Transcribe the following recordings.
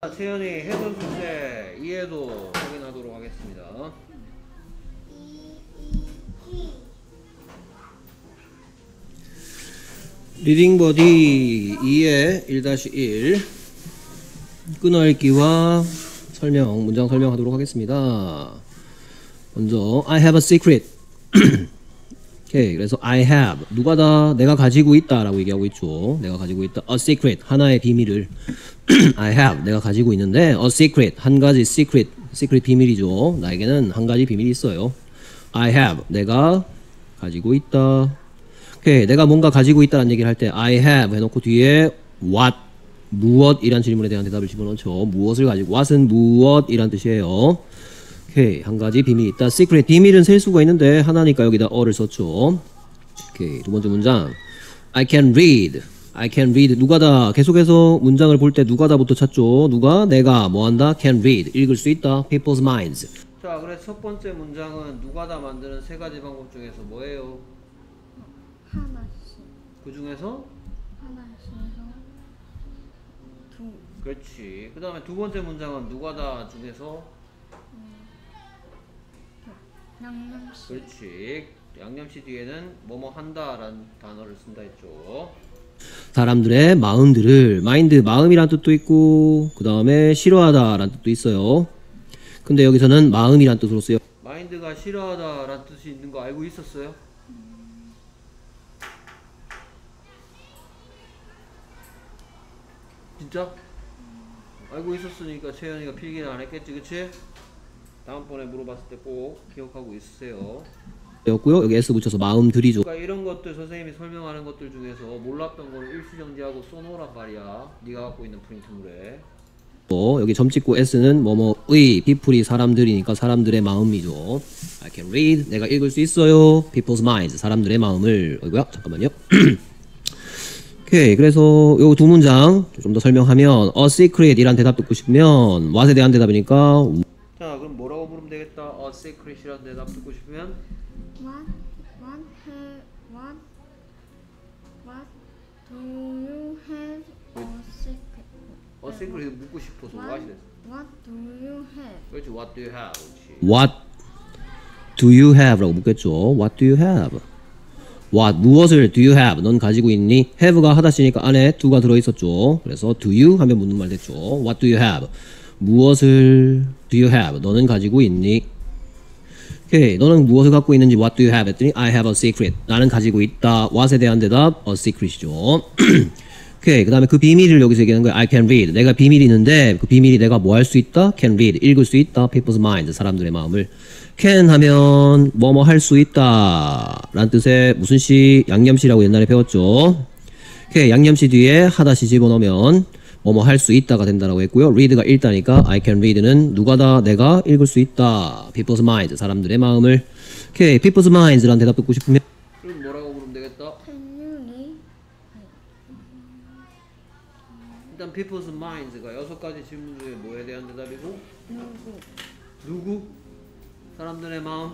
자, 채연이 해설 문제 이해도 확인하도록 하겠습니다. Reading Buddy 2의 1-1 끊어읽기와 설명, 문장 설명하도록 하겠습니다. 먼저 I have a secret. 오케이. 그래서 I have 누가 다 내가 가지고 있다 라고 얘기하고 있죠. 내가 가지고 있다. A secret 하나의 비밀을 I have 내가 가지고 있는데 a secret 한 가지 secret secret 비밀이죠. 나에게는 한 가지 비밀이 있어요. I have 내가 가지고 있다. 오케이. 내가 뭔가 가지고 있다는 얘기를 할 때 I have 해놓고 뒤에 what 무엇이란 질문에 대한 대답을 집어넣죠. 무엇을 가지고 what은 무엇이란 뜻이에요. 오케이 한 가지 비밀이 있다. secret 비밀은 셀 수가 있는데 하나니까 여기다 어를 썼죠. 오케이 두 번째 문장 I can read. I can read 누가 다 계속해서 문장을 볼 때 누가 다부터 찾죠. 누가 내가 뭐 한다 can read 읽을 수 있다 people's minds. 자 그래서 첫 번째 문장은 누가 다 만드는 세 가지 방법 중에서 뭐예요? 하나씩 그 중에서 하나씩에서 두 그렇지. 그 다음에 두 번째 문장은 누가 다 중에서 양념씩 그렇지. 양념시 뒤에는 뭐뭐 한다라는 단어를 쓴다 했죠. 사람들의 마음들을 마인드 마음이란 뜻도 있고 그 다음에 싫어하다라는 뜻도 있어요. 근데 여기서는 마음이란 뜻으로 쓰여. 마인드가 싫어하다라는 뜻이 있는 거 알고 있었어요? 진짜? 알고 있었으니까 채연이가 필기를 안 했겠지, 그치? 다음번에 물어봤을 때 꼭 기억하고 있으세요. 였고요. 여기 S 붙여서 마음 들이죠. 그러니까 이런 것들 선생님이 설명하는 것들 중에서 몰랐던 걸 일시정지하고 써놓으란 말이야. 네가 갖고 있는 프린트물에. 또 여기 점 찍고 S는 뭐뭐의 people이 사람들이니까 사람들의 마음이죠. I can read 내가 읽을 수 있어요. People's minds 사람들의 마음을 어이구야 잠깐만요. 오케이 그래서 요 두 문장 좀 더 설명하면 a secret이란 대답 듣고 싶으면 what에 대한 대답이니까 자, 그럼 뭐라고 물으면 어, secret이라는 대답 듣고 싶으면 What what have what what do you have a secret? 어, secret 묻고 싶어서 What 됐어. what do you have? 그렇지, what do you have? 그렇지. What do you have?라고 묻겠죠. What do you have? What 무엇을 do you have? 넌 가지고 있니? have가 하다시니까 안에 do가 들어 있었죠. 그래서 do you 하면 묻는 말 됐죠. What do you have? 무엇을 do you have? 너는 가지고 있니? 오케이. 너는 무엇을 갖고 있는지 what do you have? 했더니 I have a secret. 나는 가지고 있다. what에 대한 대답 a secret이죠. 오케이. 그 다음에 그 비밀을 여기서 얘기하는 거예요. I can read. 내가 비밀이 있는데 그 비밀이 내가 뭐 할 수 있다? can read. 읽을 수 있다. people's minds. 사람들의 마음을. can 하면 뭐 뭐 할 수 있다. 라는 뜻의 무슨 시? 양념시라고 옛날에 배웠죠. 오케이. 양념시 뒤에 하다시 집어넣으면 뭐뭐 할 수 있다가 된다라고 했고요. read가 읽다니까 I can read는 누가 다 내가 읽을 수 있다. people's minds. 사람들의 마음을. 오케이. people's minds라는 대답 듣고 싶으면 그럼 뭐라고 물으면 되겠다? Can you read? 일단 people's minds가 여섯 가지 질문 중에 뭐에 대한 대답이고 누구? 누구? 사람들의 마음?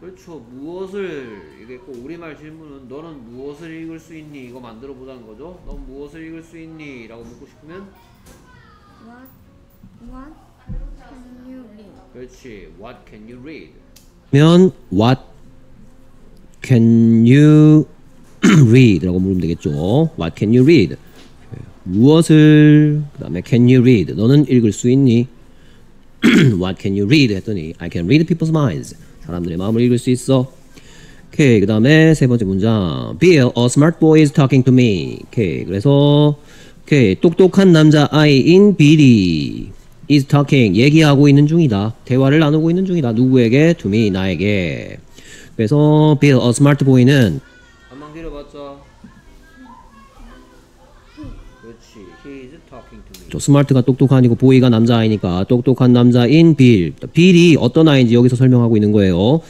그렇죠. 무엇을 이게 꼭 우리말 질문은 너는 무엇을 읽을 수 있니? 이거 만들어 보자는 거죠. 넌 무엇을 읽을 수 있니? 라고 묻고 싶으면 What what can you read? 그렇지. What can you read? 면 what can you read라고 물으면 되겠죠. What can you read? 무엇을 그 다음에 can you read? 너는 읽을 수 있니? What can you read? 했더니 I can read people's minds. 사람들의 마음을 읽을 수 있어. 오케이. 그 다음에 세 번째 문장. Bill, a smart boy is talking to me. 오케이. 그래서 오케이. 똑똑한 남자 아이인 빌이 is talking 얘기하고 있는 중이다. 대화를 나누고 있는 중이다. 누구에게? to me 나에게. 그래서 Bill, a smart boy는 저 smart가 똑똑한 이고 boy가 남자아이니까 똑똑한 남자인 빌. 빌이 어떤 아이인지 여기서 설명하고 있는 거예요.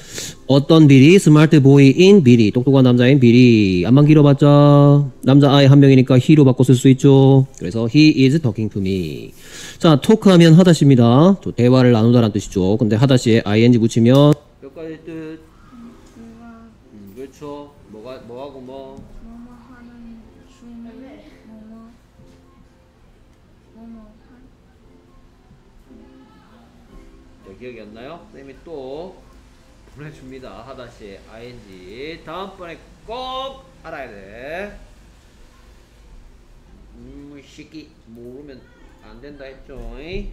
어떤 빌이 smart boy인 빌이 똑똑한 남자인 빌이 안만 길어봤자 남자아이 한 명이니까 바꿔 쓸 수 있죠. 그래서 he is talking to me. 자, talk하면 하다시입니다. 저 대화를 나누다라는 뜻이죠. 근데 하다시에 ing 붙이면 몇 가지 뜻? 보내줍니다. 하다시 ing 다음번에 꼭 알아야 돼. 음, 시기 모르면 안 된다 했죠. 이?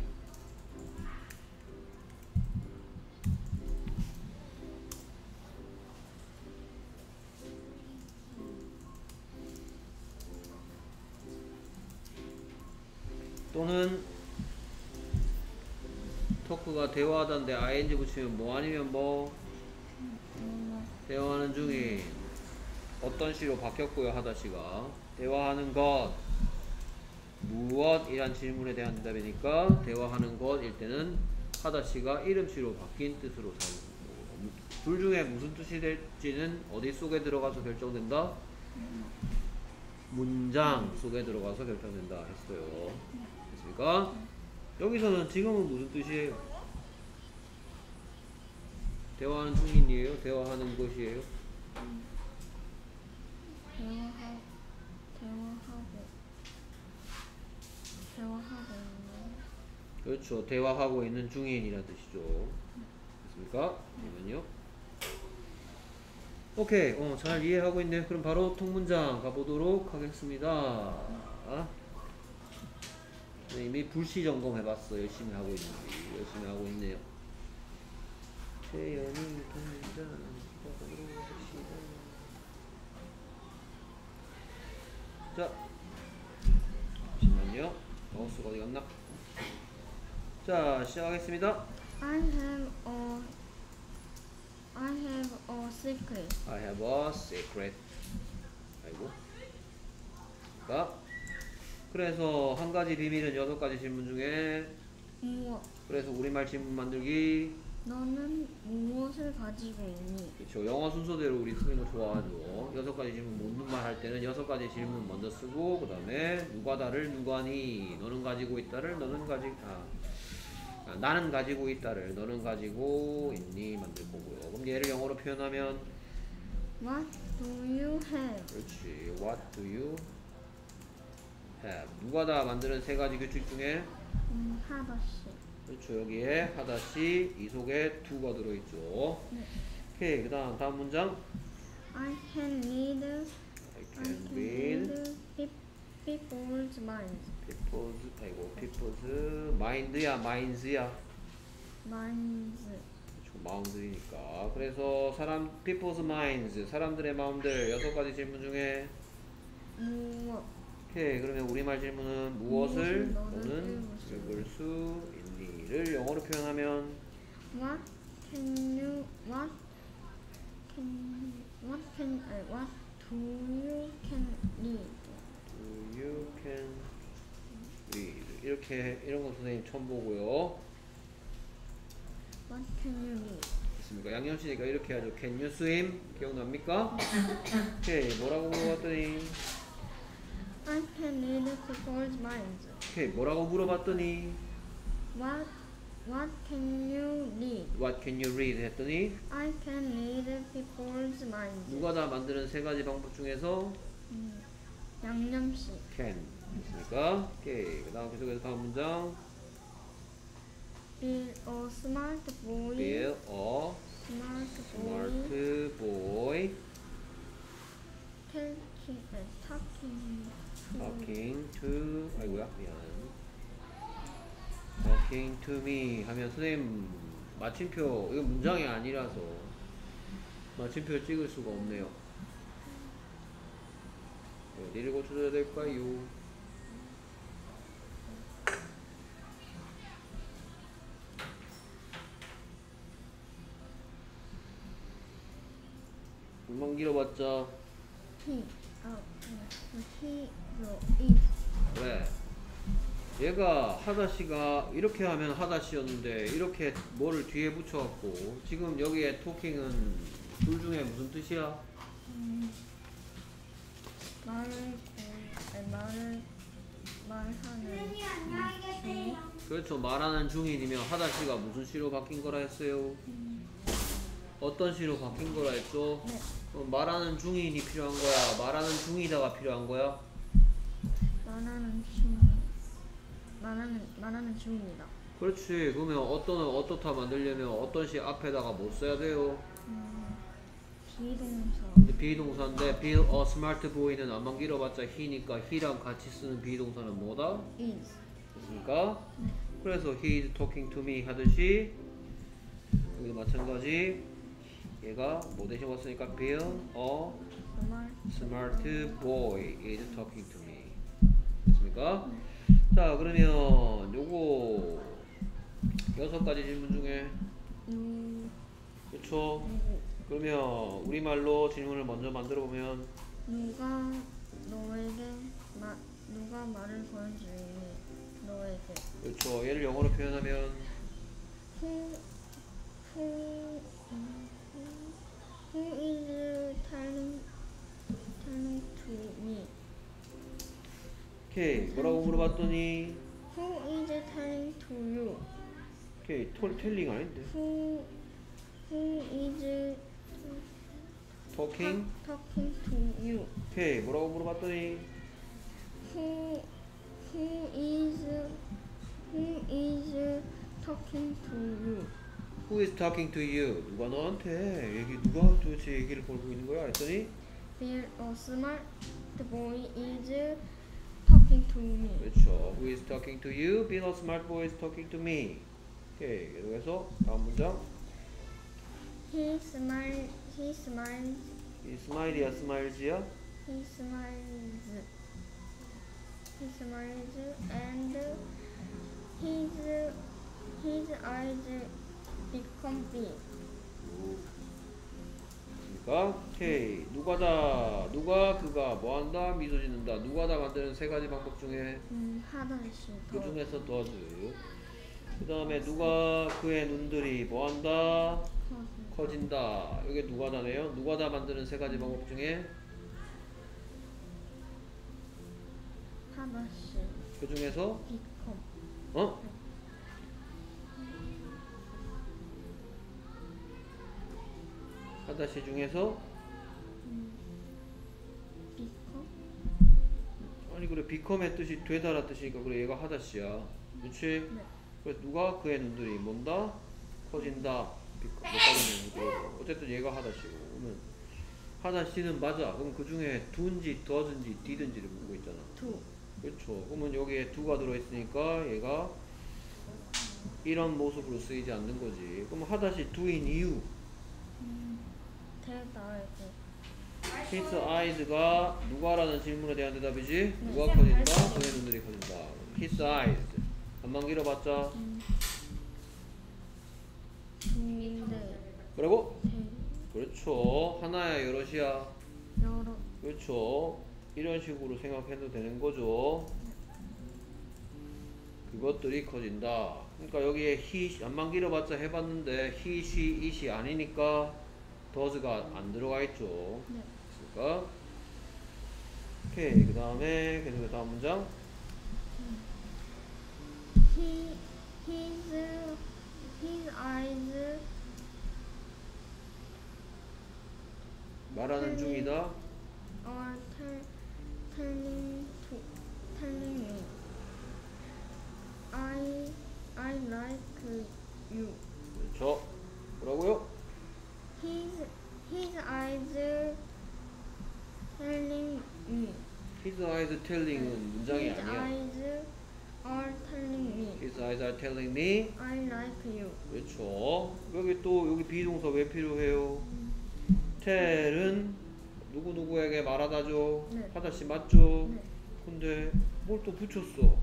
또는 토크가 대화하던데 ing 붙이면 뭐 아니면 뭐 대화하는 중인 어떤 시로 바뀌었고요 하다시가 대화하는 것 무엇이란 질문에 대한 대답이니까 대화하는 것일 때는 하다시가 이름시로 바뀐 뜻으로 사용합니다. 둘 중에 무슨 뜻이 될지는 어디 속에 들어가서 결정된다? 문장 속에 들어가서 결정된다 했어요. 됐습니까? 여기서는 지금은 무슨 뜻이에요? 대화하는 중인이에요? 대화하는 것이에요? 대화하 대화하고 대화하고 있는 그렇죠. 대화하고 있는 중인이라는 뜻이죠. 됐습니까? 그러면요. 오케이. 어, 잘 이해하고 있네. 그럼 바로 통문장 가보도록 하겠습니다. 아? 네, 이미 불시 점검 해봤어. 열심히 하고 있는지. 열심히 하고 있네요. 가보도록 합시다. 자, 잠시만요. 마우스가 어디 갔나? 자, 시작하겠습니다. I have a I have a secret. I have a secret. 아이고. 자, 그래서 한 가지 비밀은 여섯 가지 질문 중에 무엇? 그래서 우리말 질문 만들기 너는 무엇을 가지고 있니? 그렇죠. 영어 순서대로 우리 쓰는 거 좋아하죠. 여섯 가지 질문 묻는 말 할 때는 여섯 가지 질문 먼저 쓰고 그 다음에 누가다를 누가니 너는 가지고 있다를 너는 가지 아, 아, 나는 가지고 있다를 너는 가지고 있니 만들 거고요. 그럼 얘를 영어로 표현하면 What do you have? 그렇지. What do you have? 누가다 만드는 세 가지 규칙 중에 음, 하다시. 그렇죠. 여기에 하다시 이 속에 do가 들어있죠. 네. 오케이. 그 다음 다음 문장 I can read I I can can read read pe- people's minds. people's 아이고 people's mind야 minds야 minds. 그렇죠. 마음들이니까 그래서 사람 people's minds 사람들의 마음들 여섯 가지 질문 중에 무엇? 오케이 그러면 우리말 질문은 무엇을 너는 읽을 수 있니를 영어로 표현하면 What can you what can what can uh, what do you can read? Do you can read 이렇게 이런 거 선생님 처음 보고요 What can you read? 됐습니까? 양념씨니까 이렇게 하죠 Can you swim? 기억납니까? 오케이 뭐라고 물어봤더니 I can read people's minds. 오케이 뭐라고 물어봤더니 What what can you read? What can you read? 했더니 I can read people's minds. 누가 다 만드는 세 가지 방법 중에서 음, 양념씨. can 됐습니까? 오케이 그 다음 계속해서 다음 문장 Be a smart boy. Be a smart smart boy. boy Talking, uh, talking. talking to 아이고야 미안 talking to me 하면 선생님 마침표 이거 문장이 아니라서 마침표 찍을 수가 없네요 어디를 고쳐줘야 될까요? 물만 길어봤자 He. 어, he. 로 it. 그래. 얘가 하다시가 이렇게 하면 하다시였는데 이렇게 뭐를 뒤에 붙여갖고 지금 여기에 토킹은 둘 중에 무슨 뜻이야? 말을 고, 아니, 말을 말하는 중. 그렇죠. 말하는 중인이면 하다시가 무슨 시로 바뀐 거라 했어요? 어떤 시로 바뀐 거라 했죠? 네. 어, 말하는 중인이 필요한 거야? 말하는 중이다가 필요한 거야? 말하는 중. 말하는 말하는 중입니다. 그렇지. 그러면 어떤을 어떻다 만들려면 어떤 시 앞에다가 뭐 써야 돼요? 비동사. 근데 비동사인데 be a smart boy는 안만 길어봤자 he니까 he랑 같이 쓰는 비동사는 뭐다? is. 됐습니까? 그래서 he is talking to me 하듯이 여기도 마찬가지 얘가 뭐 대신 왔으니까 be a 정말 smart boy is talking to me 됐습니까? 자 그러면 요거 여섯 가지 질문 중에 누 그쵸? 그러면 우리말로 질문을 먼저 만들어 보면 누가 너에게 마 누가 말을 걸지 너에게 그렇죠 얘를 영어로 표현하면 who who who is telling telling to me 오케이 뭐라고 물어봤더니 who is telling to you 오케이 톨 텔링 아닌데 who who is talking talking to you 오케이 뭐라고 물어봤더니 who who is who is talking to you Who is talking to you? 누가 너한테 얘기 누가 도대체 얘기를 걸고 있는 거야? 했더니 Bill a smart boy is talking to me 그렇죠 Who is talking to you? Bill a smart boy is talking to me 오케이 계속해서 다음 문장 he smile he smiles 이 스마일이야 스마일즈야? he smiles he smiles and his his eyes become big 그러니까? 오케이. 누가다 누가 그가 뭐한다? 미소 짓는다. 누가다 만드는 세 가지 방법 중에 음 하다시 그더 중에서 더즈 그 다음에 누가 그의 눈들이 뭐한다? 커진다. 이게 누가다네요? 누가다 만드는 세 가지 방법 중에 하다시 그 중에서 어? 하다시 중에서? 아니 그래 비컴의 뜻이 되다라 뜻이니까 그래 얘가 하다시야. 그렇지? 네. 그래서 누가 그의 눈들이 뭔다? 커진다. 비컴 있는지 어쨌든 얘가 하다시고. 그러면 하다시는 맞아. 그럼 그 중에 두인지 더든지 디든지를 묻고 있잖아. to 그렇죠. 그러면 여기에 두가 들어있으니까 얘가 이런 모습으로 쓰이지 않는 거지. 그럼 하다시 두인 이유 대다에게 His eyes가 누가라는 질문에 대한 대답이지? 네. 누가 커진다? 그의 눈들이 커진다. His eyes. 안만 길어봤자? 중인데 뭐라고? 대 그렇죠. 하나야 여럿이야? 여러 그렇죠. 이런 식으로 생각해도 되는 거죠. 그것들이 커진다. 그러니까 여기에 he 안만 길어봤자 해봤는데 he, she, it이 아니니까 does가 안 들어가 있죠 네. 됐습니까? 오케이 그 다음에 계속해서 다음 문장 he his his eyes 말하는 중이다 are tell, telling to telling me I I like you 그렇죠 뭐라고요? His his eyes telling me His eyes telling은 문장이 his 아니야 eyes are telling me His eyes are telling me I like you 그렇죠. 여기 또 여기 비동사 왜 필요해요? 텔은 누구 누구에게 말하다죠. 네. 하다시 맞죠. 네. 근데 뭘 또 붙였어?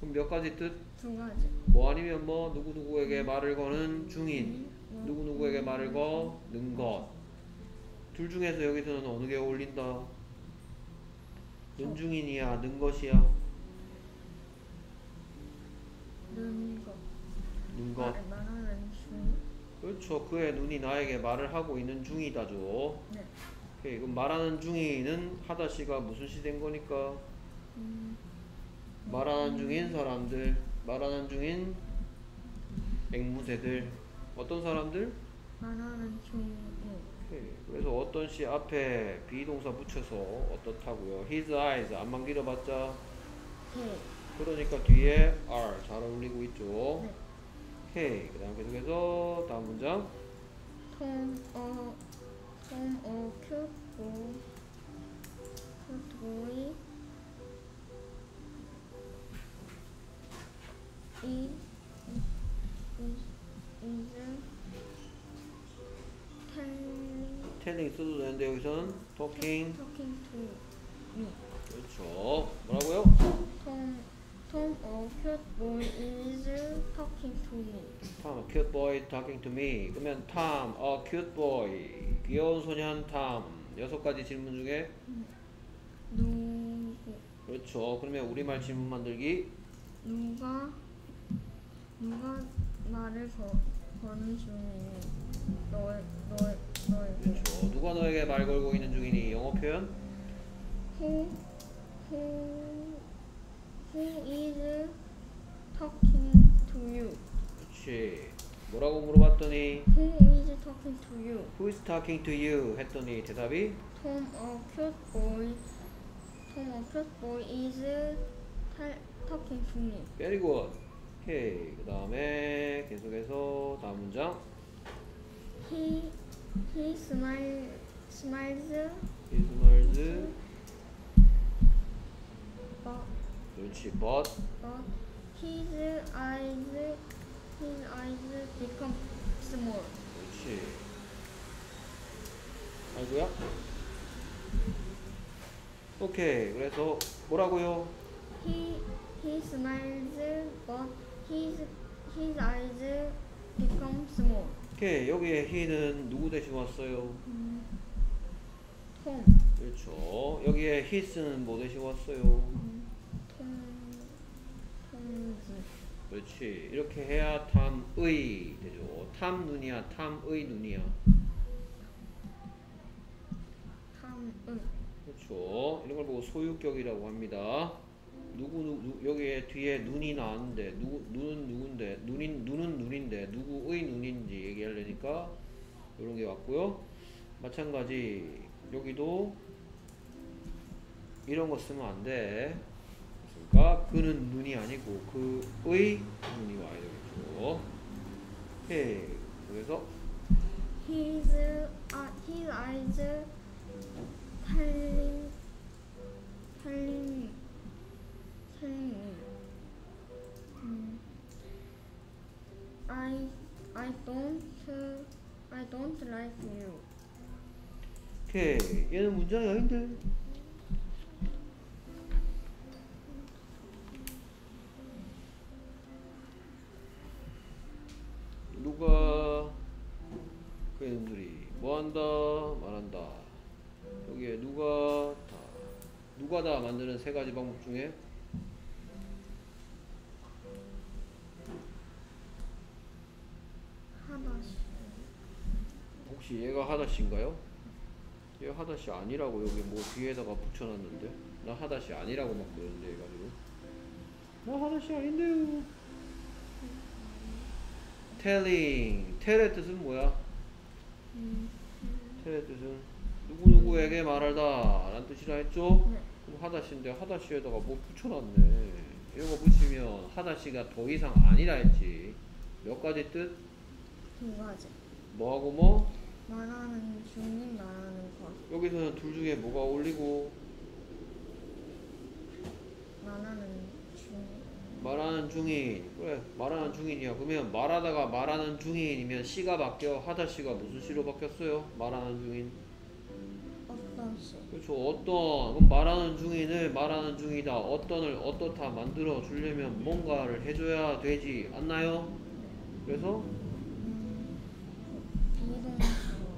그럼 몇 가지 뜻? 두 가지 뭐 아니면 뭐 누구 누구에게 말을 거는 중인, 누구 누구에게 말을 거는 것. 둘 중에서 여기서는 어느 게 어울린다? 는중인이야, 는 것이야, 는 것. 는 것. 말- 말하는 중 그렇죠. 그의 눈이 나에게 말을 하고 있는 중이다죠. 네. 오케이, 그럼 말하는 중이는 하다시가 무슨 시된 거니까 음, 말하는 중인 사람들, 말하는 중인 앵무새들, 어떤 사람들? 말하는 중에 오케이, 그래서 어떤 시 앞에 비동사 붙여서 어떻다고요? His eyes 안만 길어봤자 대 그러니까 뒤에 are 잘 어울리고 있죠. 네. 오케이. 그 다음 계속해서 다음 문장. Tom a Tom a cute boy cute boy 써도 되는데 여기서는 talking. talking to me. 그렇죠. 뭐라고요? Tom Tom a cute boy is talking to me. Tom, a cute boy talking to me. 그러면 Tom, a cute boy. 귀여운 소년 Tom. 여섯 가지 질문 중에 누구 그렇죠. 그러면 우리말 질문 만들기. 누가 누가 나를 거, 거는 너너 너에게 그렇죠. 누가 너에게 말 걸고 있는 중이니? 영어 표현? who who who is talking to you 그렇지. 뭐라고 물어봤더니 who is talking to you Who is talking to you? 했더니 대답이 Tom a cute boy Tom a cute boy is tal- talking to me Very good. 오케이. 그 다음에 계속해서 다음 문장. he he smiles. but 그렇지. But his eyes his eyes become small. 그렇지. 아이고야. 오케이. 그래서 뭐라고요? He he smiles but his his eyes become small. 오케이. 여기에 he는 누구 대신 왔어요? 그렇죠. 여기에 his는 뭐 대신 왔어요? 그렇지. 이렇게 해야 탐의 되죠. 탐 눈이야. 탐의 눈이야. Tom의 그렇죠. 이런 걸 보고 소유격이라고 합니다. 누구, 누, 여기에 뒤에 눈이 나왔는데 누구 눈은 누군데 눈인 눈은 눈인데 누구의 눈인지 얘기하려니까 이런 게 왔고요. 마찬가지 여기도 이런 거 쓰면 안 돼. 그러니까 그는 눈이 아니고 그의 눈이 와야 되겠죠. 오케이. 그래서 his uh, his eyes telling me 음, I I don't I don't like you. 오케이. 얘는 문장이 아닌데. 누가 그 이놈들이 뭐한다 말한다 여기에 누가 다 누가 다 만드는 세 가지 방법 중에 하다시 혹시 얘가 하다시인가요? 얘 하다시 아니라고 여기 뭐 뒤에다가 붙여놨는데 나 하다시 아니라고 막 그러는데 얘가 지금 나 하다시 아닌데요 telling tell의 뜻은 뭐야? 음, tell의 뜻은 누구누구에게 말하다 라는 뜻이라 했죠? 네. 그럼 하다시인데 하다시에다가 뭐 붙여놨네 이런 거 붙이면 하다시가 더 이상 아니라 했지 몇 가지 뜻? 두 가지 뭐하고 뭐? 말하는 중인 말하는 것. 여기서는 둘 중에 뭐가 어울리고? 말하는 중 말하는 중인. 그래 말하는 중인이야. 그러면 말하다가 말하는 중인이면 시가 바뀌어? 하다 시가 무슨 시로 바뀌었어요? 말하는 중인. 어떤 시? 그렇죠. 어떤. 그럼 말하는 중인을 말하는 중이다. 어떤을 어떻다 만들어 주려면 뭔가를 해줘야 되지 않나요? 그래서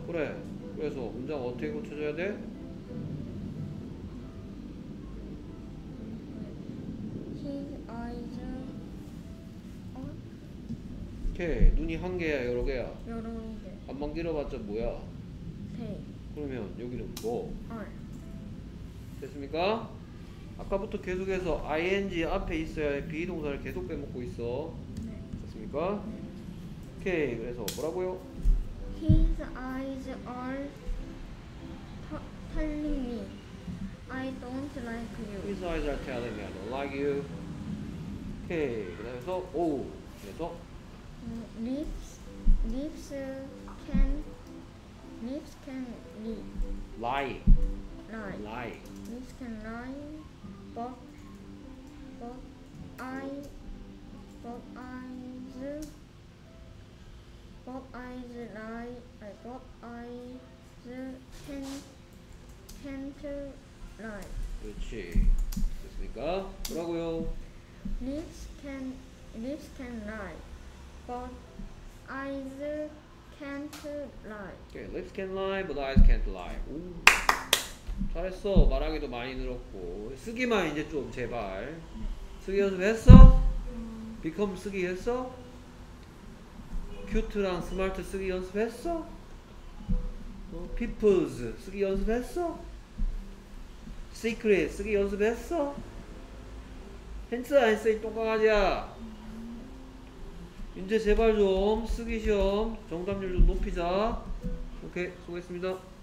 그래 그래서 문장 어떻게 고쳐줘야 돼? 오케이 눈이 한 개야 여러 개야 여러 개 안만 길어봤자 뭐야 세, 그러면 여기는 뭐 얼 됐습니까? 아까부터 계속해서 ing 앞에 있어야 비동사를 계속 빼먹고 있어. 네. 됐습니까? 오케이. 그래서 뭐라고요? His eyes are t- telling me I don't like you. His eyes are telling me I don't like you. 오케이. 그다음에서 오. 그래서 음, lips lips can lips can li, lie lie lie lips can lie but but I but eyes But eyes lie I but eyes can can't lie 그렇지 됐습니까? 뭐라고요? lips can lips can lie but eyes can't lie 오케이 lips can lie but eyes can't lie 오. 잘했어 말하기도 많이 늘었고 쓰기만 이제 좀 제발 쓰기 연습했어? become 쓰기 했어? 큐트랑 스마트 쓰기 연습했어? 어, people's 쓰기 연습했어? secret 쓰기 연습했어? 힌트 안 했어 이 똥강아지야 이제 제발 좀 쓰기 시험 정답률 좀 높이자 오케이 수고했습니다